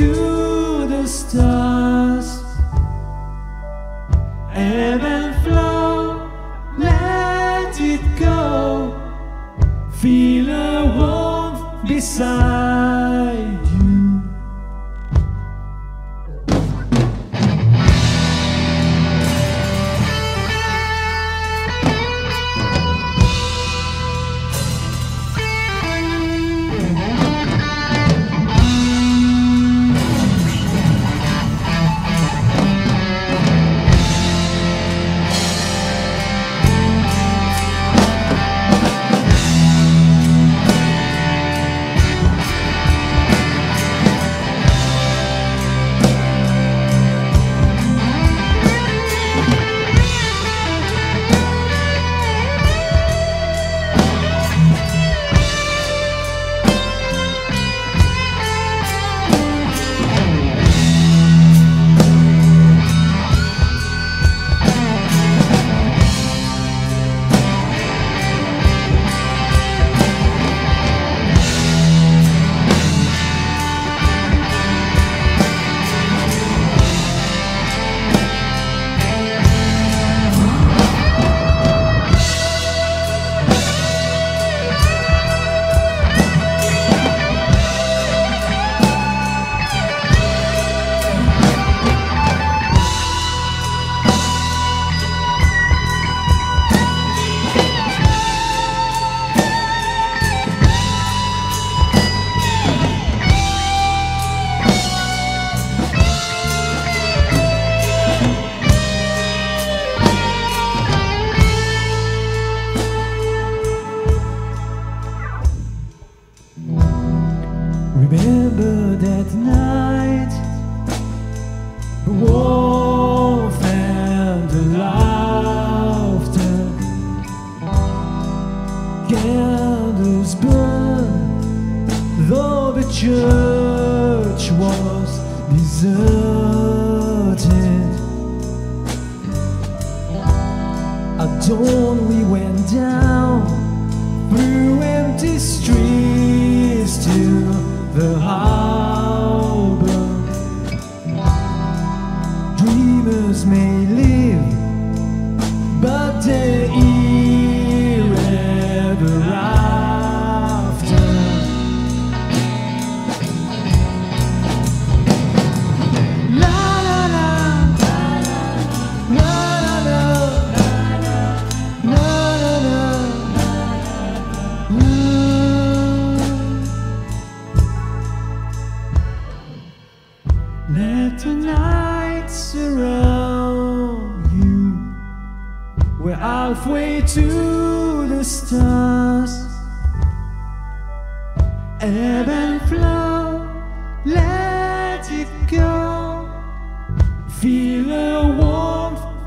to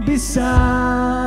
Bissau.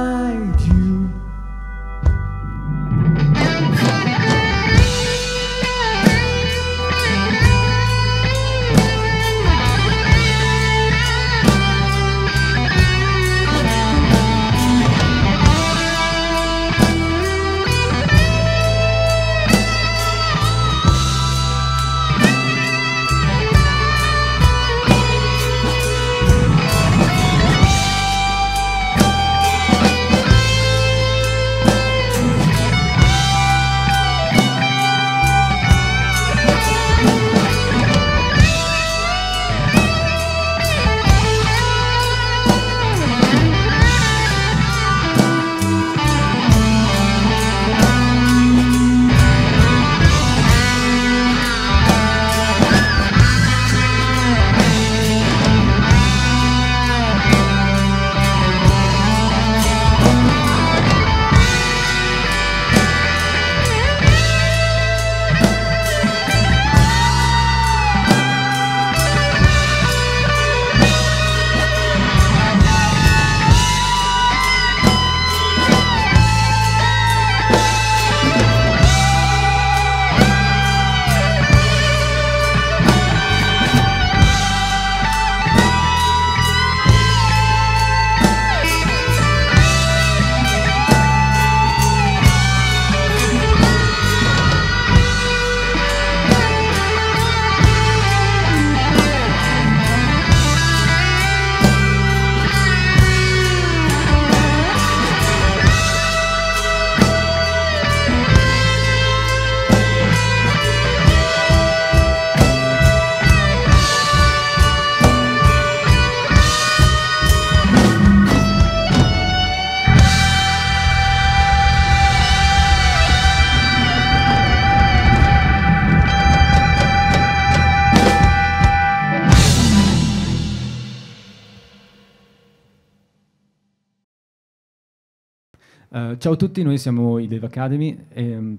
Ciao a tutti, noi siamo i Dave Academy e mm,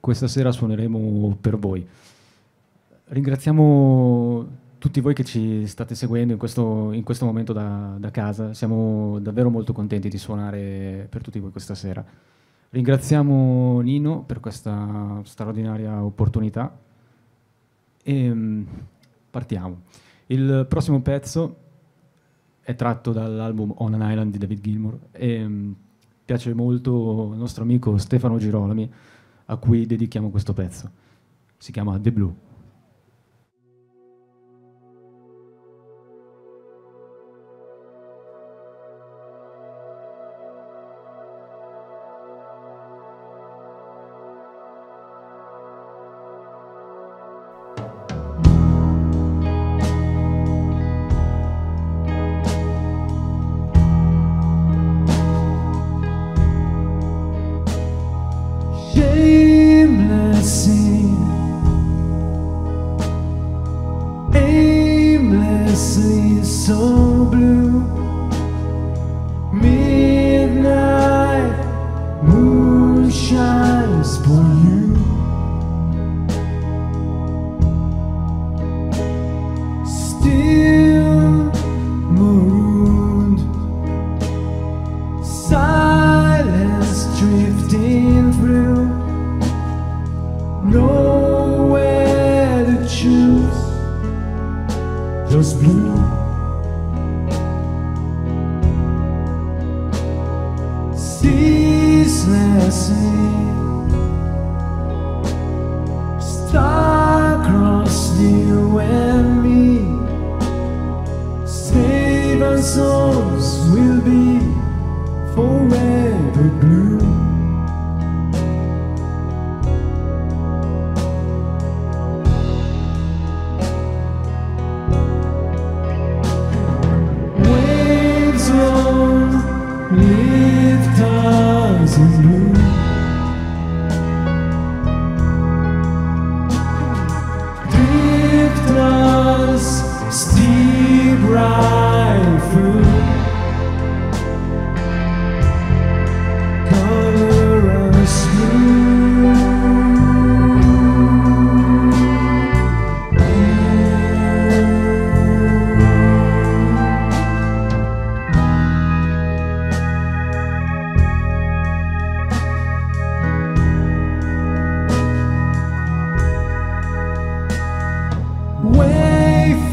questa sera suoneremo per voi. Ringraziamo tutti voi che ci state seguendo in questo, in questo momento da, da casa, siamo davvero molto contenti di suonare per tutti voi questa sera. Ringraziamo Nino per questa straordinaria opportunità e mm, partiamo. Il prossimo pezzo è tratto dall'album On an Island di David Gilmour e mm, piace molto il nostro amico Stefano Girolami a cui dedichiamo questo pezzo. Si chiama The Blue.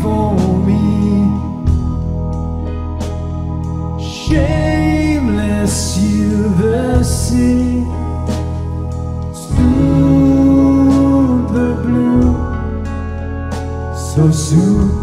For me, shameless you the sea, blue, so soon.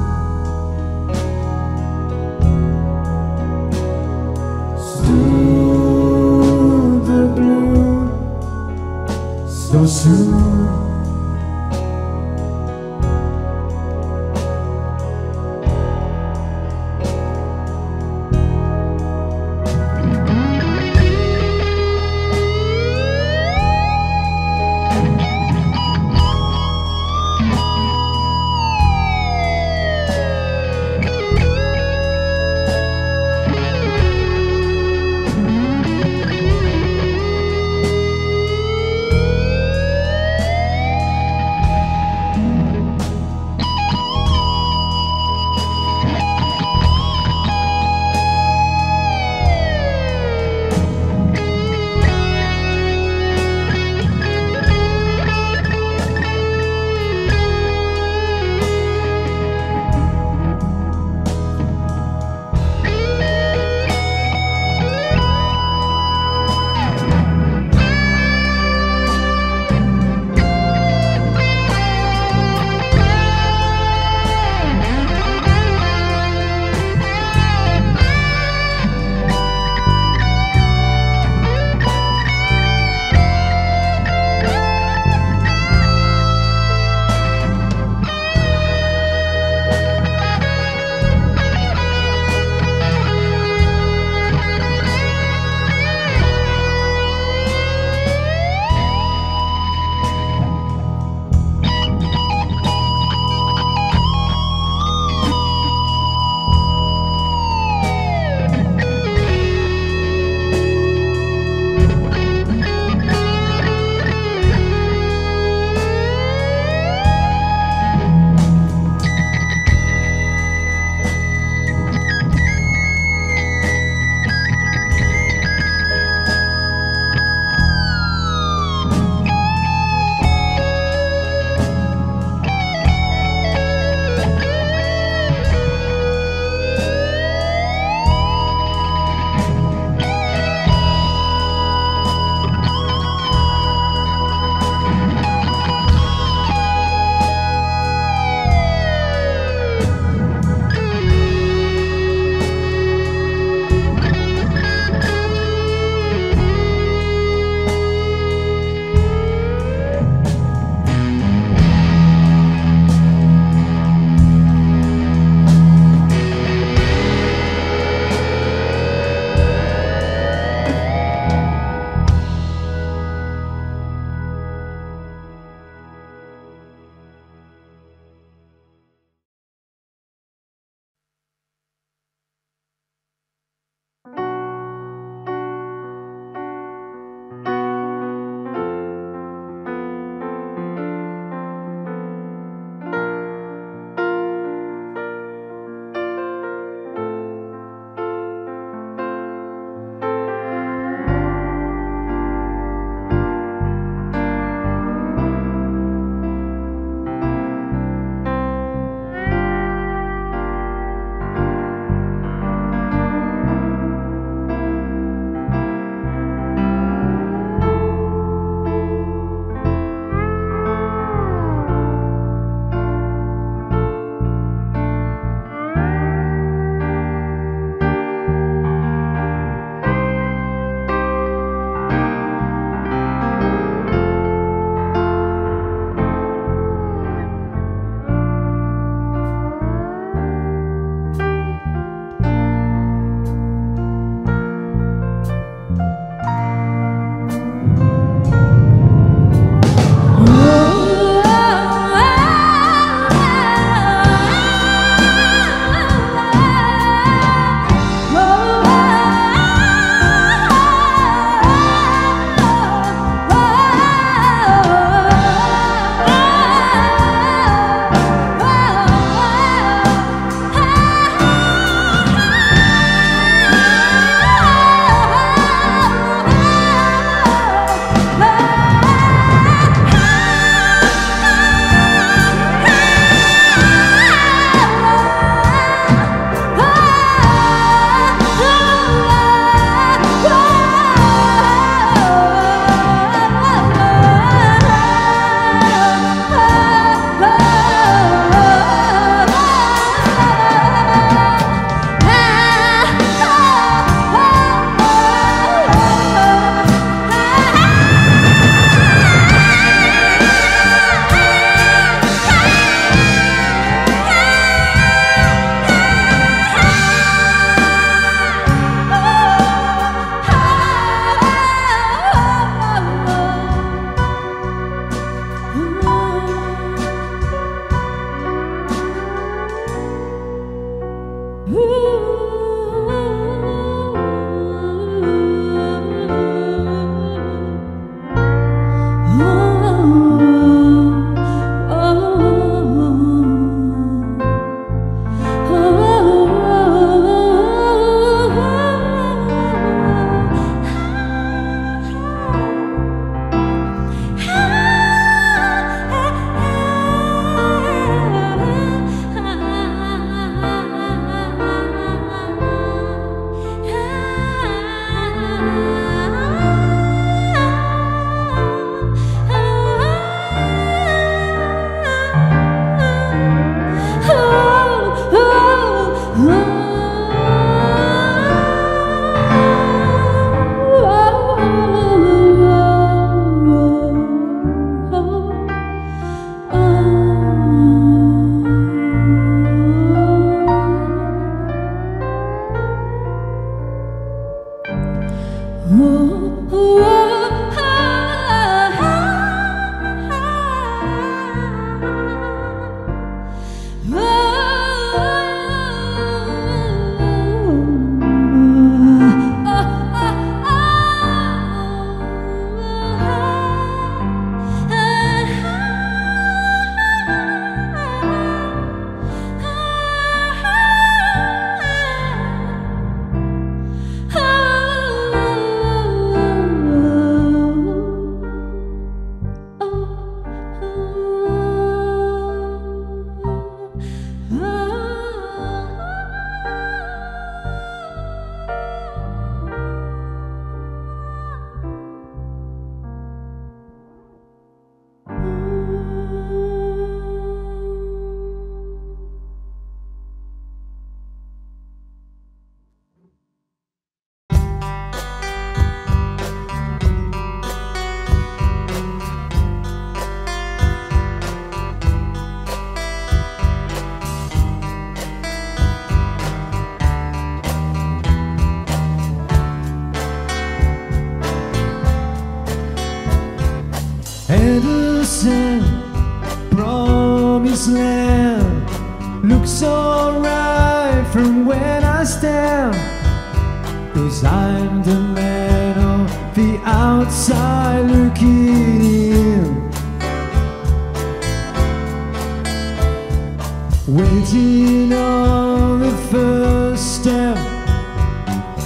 Waiting on the first step.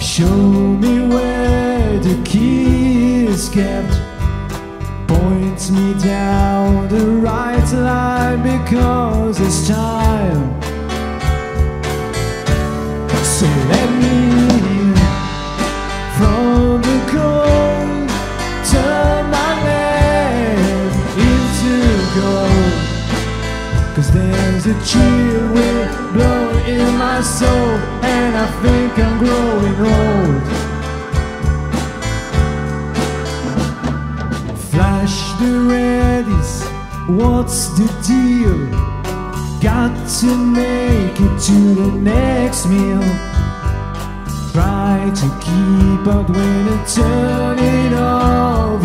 Show me where the key is kept. Points me down the right line because it's time. Chill wind blowing in my soul, and I think I'm growing old. Flash the reddies, what's the deal? Got to make it to the next meal. Try to keep up when I turn it of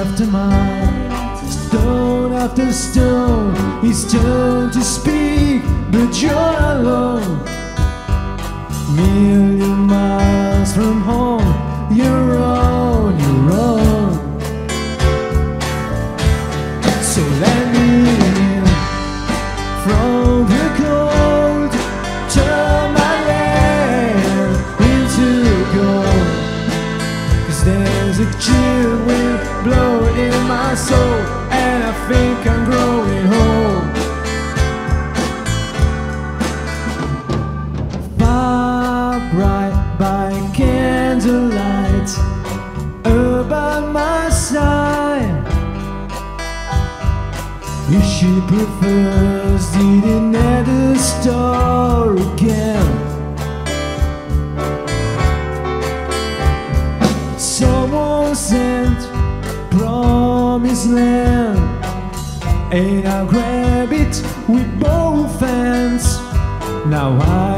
after mile, stone after stone, it's turned to speak, but you're alone. Million miles from home, you're on your own. She prefers eating at the store again. Someone sent promised land And I'll grab it with both hands Now I'm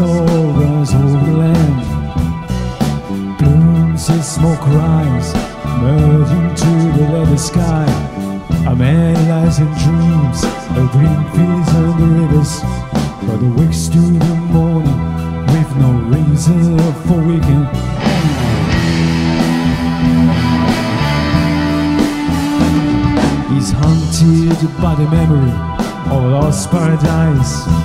runs over land. Blooms and smoke rise, merging to the leather sky. A man lies in dreams, a green fields and the rivers. But the wakes to the morning with no reason for waking. He's haunted by the memory of lost paradise.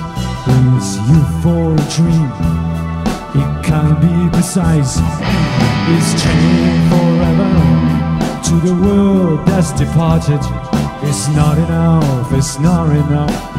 Precise. It's chained forever to the world that's departed. It's not enough. It's not enough.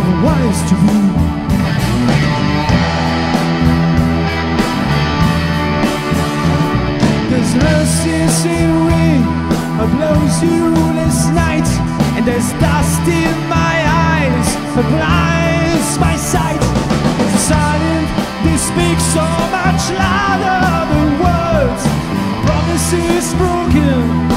Of what is to be. There's restless in rain, a blows you this night, and there's dust in my eyes, that blinds my sight. It's silent, they speak so much louder than words. Promises broken.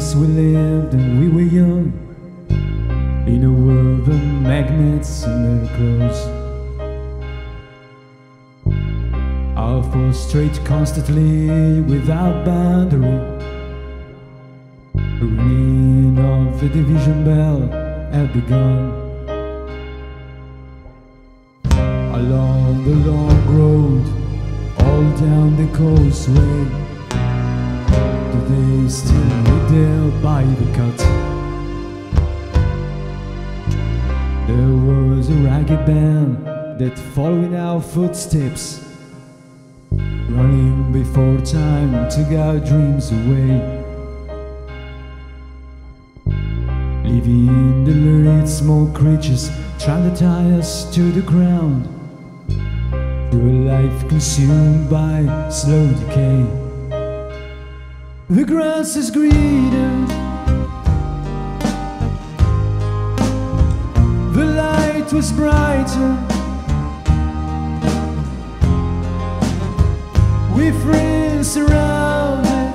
We lived and we were young. In a world of magnets and their clothes. Our straight constantly without boundary. The ringing of the division bell had begun. Along the long road, all down the causeway. Do they still live there by the cut? There was a ragged band that following our footsteps, running before time took our dreams away. Leaving the lurid small creatures trying to tie us to the ground. Through a life consumed by slow decay. The grass is greener. The light was brighter. We friends surrounded.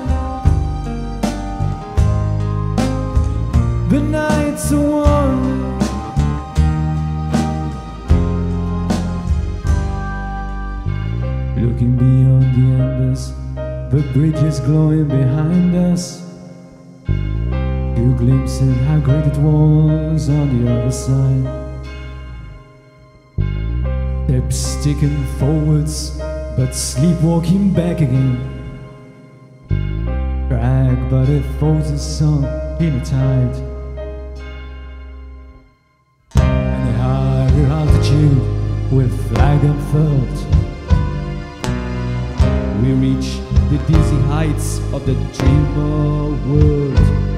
The nights are warm. Looking beyond the embers, the bridge is glowing behind us. You glimpse at how great it was on the other side. Steps taken forwards, but sleepwalking back again. Dragged by the frozen sun in a tide. And the higher altitude where flag unfurled. We reach the dizzy heights of the dreamer world.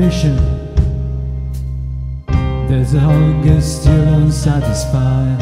Ambition. There's a hunger still unsatisfied.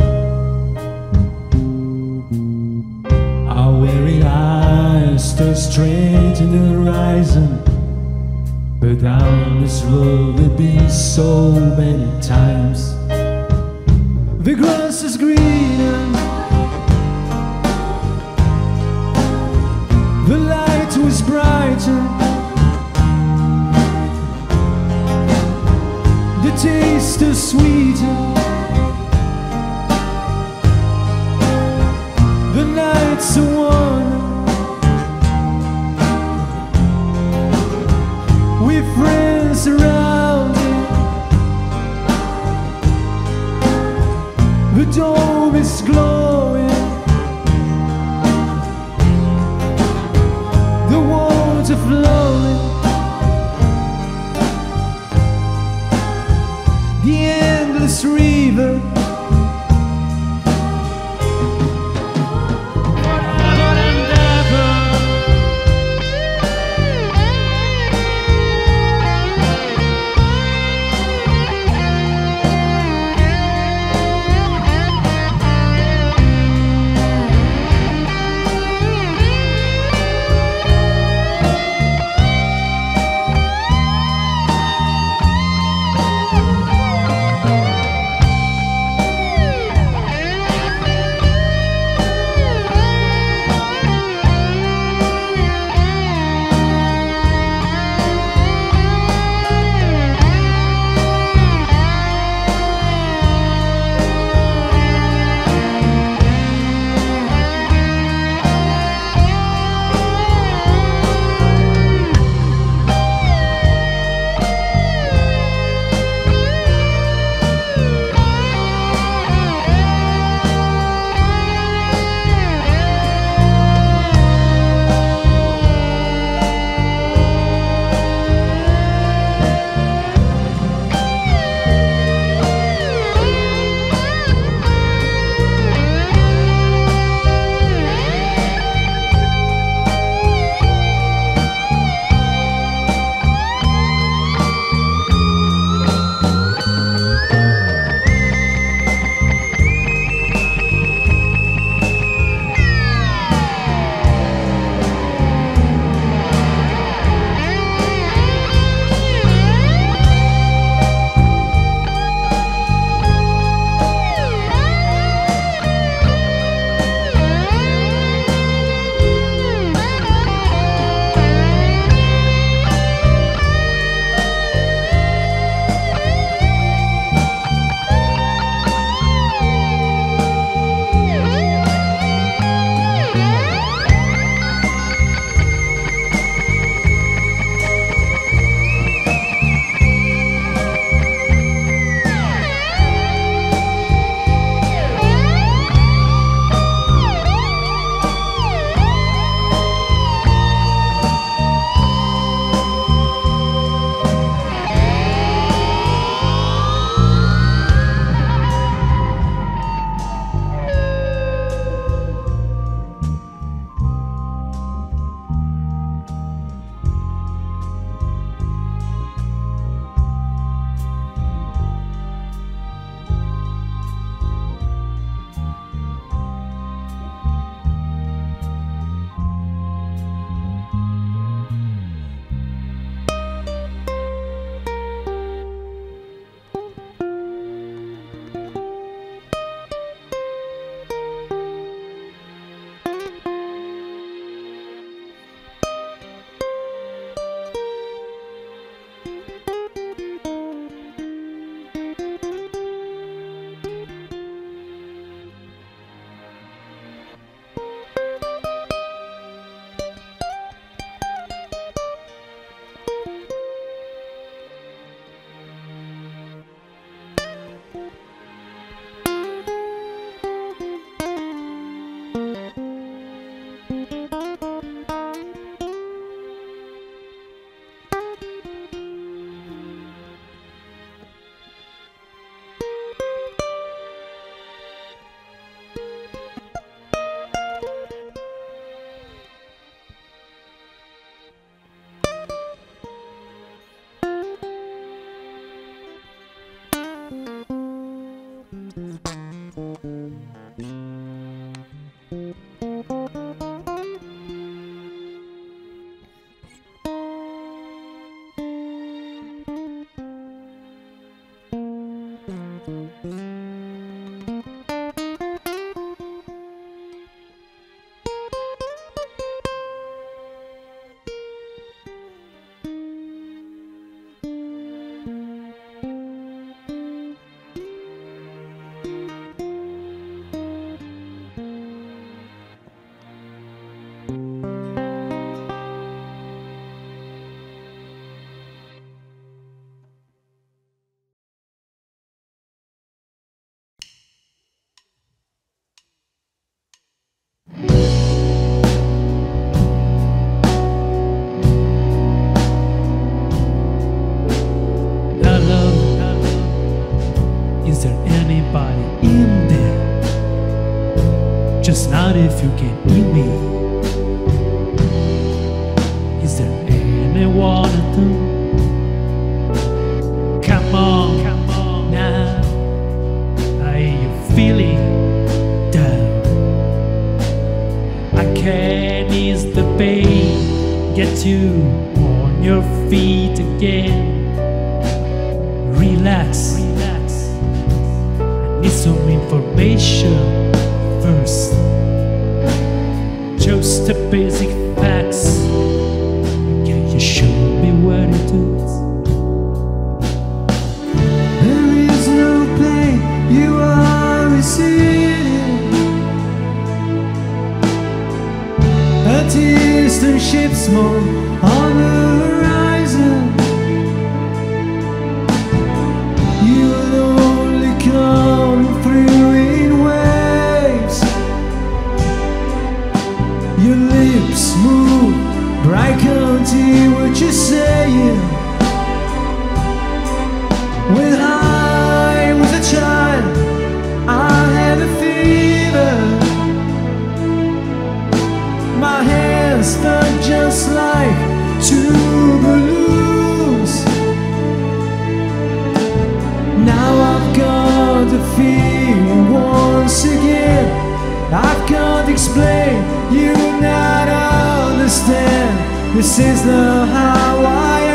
This is the how I